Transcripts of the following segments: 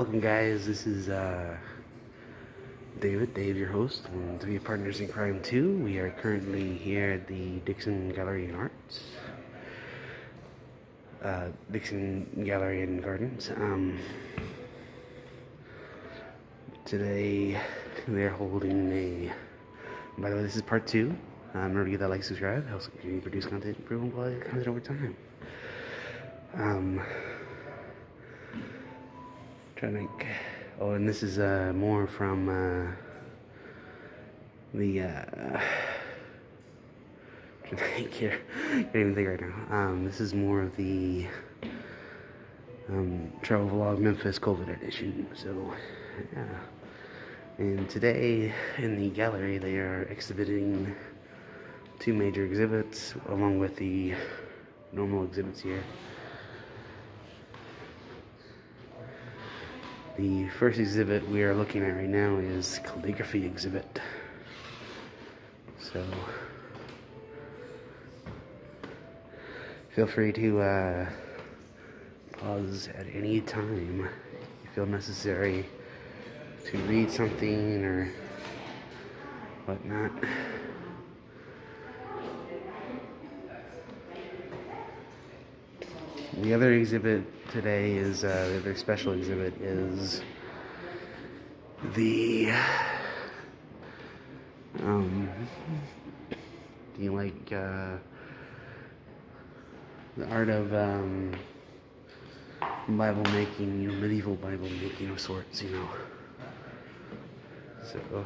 Welcome, guys. This is uh, David, Dave, your host, and Three Partners in Crime 2. We are currently here at the Dixon Gallery and Arts, uh, Dixon Gallery and Gardens. Um, today, they're holding a. By the way, this is part two. Um, remember to get that like, subscribe. Helps continue to produce content, improve quality content over time. Um, trying to think. Oh, and this is uh, more from uh, the. Uh, trying to think here. Can't even think right now. Um, this is more of the um, travel vlog Memphis COVID edition. So, yeah. And today in the gallery, they are exhibiting two major exhibits along with the normal exhibits here. The first exhibit we are looking at right now is calligraphy exhibit. So feel free to uh, pause at any time if you feel necessary to read something or whatnot. The other exhibit today is, uh, the other special exhibit is the, um, you like, uh, the art of, um, Bible making, you know, medieval Bible making of sorts, you know. So,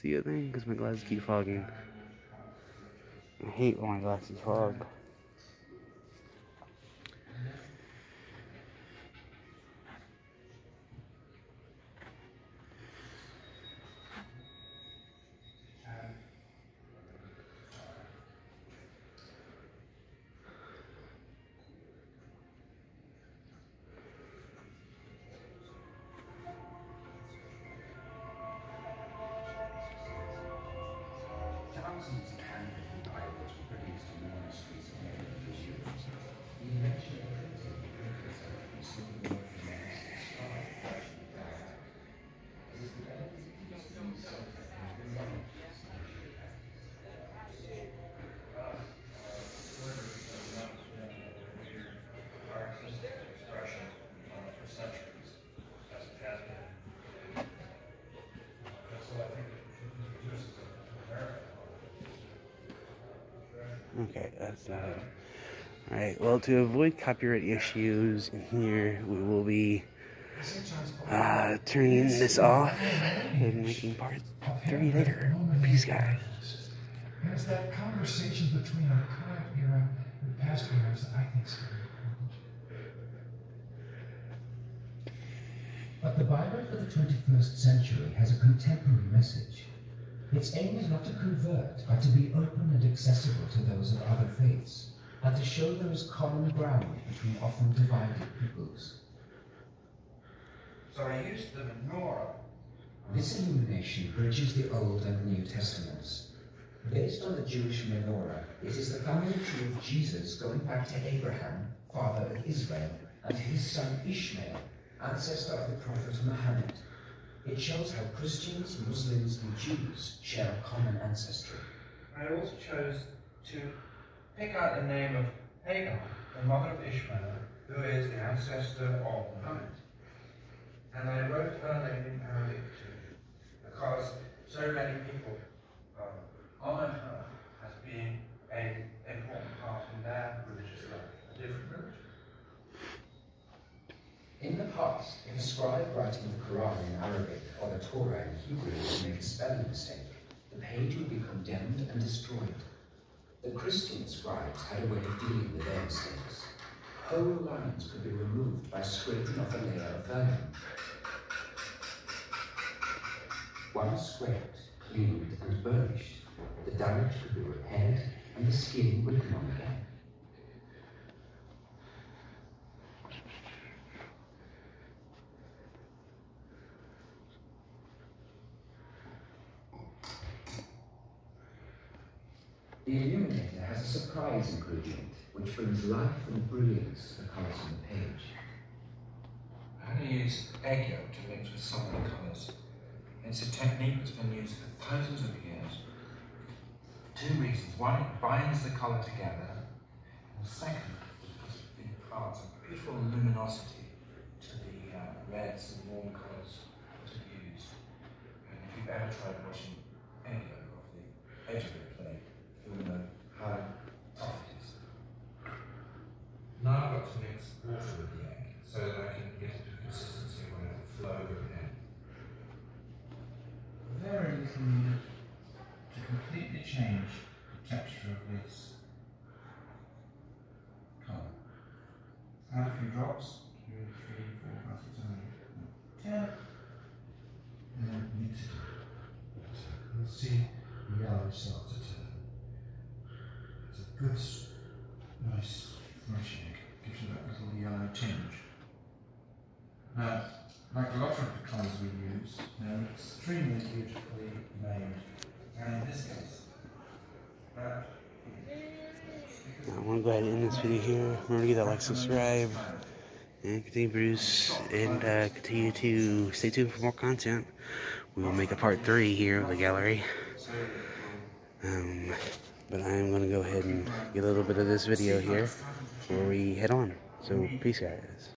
see a thing because my glasses keep fogging. I hate when my glasses fog. Thousands Okay, that's not it. Alright, well, to avoid copyright issues in here, we will be uh, turning this off and making part three later. Peace, guys. And it's that conversation between our current era and past eras that I think is very important. But the Bible for the 21st century has a contemporary message. Its aim is not to convert, but to be open and accessible to those of other faiths, and to show there is common ground between often divided peoples. So I used the menorah. This illumination bridges the Old and New Testaments. Based on the Jewish menorah, it is the family tree of Jesus going back to Abraham, father of Israel, and his son Ishmael, ancestor of the prophet Muhammad. It shows how Christians, Muslims, and Jews share a common ancestry. I also chose to pick out the name of Hagar, the mother of Ishmael, who is the ancestor of Muhammad. And I wrote her name in Arabic too, because so many people um, honor her as being an important part in their religious life, a different religion. In the past, if a scribe writing the Quran in Arabic or the Torah in Hebrew would make a spelling mistake, the page would be condemned and destroyed. The Christian scribes had a way of dealing with their mistakes. Whole lines could be removed by scraping off a layer of vellum. Once scraped, cleaned, and burnished, the damage could be repaired and the skin written on again. The illuminator has a surprise ingredient which brings life and brilliance to the colours on the page. I'm going to use egg yolk to mix with some of the colours. It's a technique that's been used for thousands of years. Two reasons. One, it binds the colour together. And second, it imparts a beautiful luminosity to the uh, reds and warm colours that are used. And if you've ever tried washing egg yolk off the edge of your plate, you'll know how tough it is. Now I've got to mix water with the egg so that I can get it to a consistency where it will flow with the egg. Little needed to completely change the texture of this colour. Add a few drops, two, three, four, five, six, seven, eight, ten. And then mix it. You'll see the yellow start to turn. It's a good, nice, fresh egg. Gives you that little yellow tinge. Now, we use, they're extremely beautifully made. And in this case, I want to go ahead and end this video here. Remember to get that like, subscribe, and continue produce, and uh, continue to stay tuned for more content. We will make a part three here of the gallery. Um, but I am going to go ahead and get a little bit of this video here before we head on. So, peace, guys.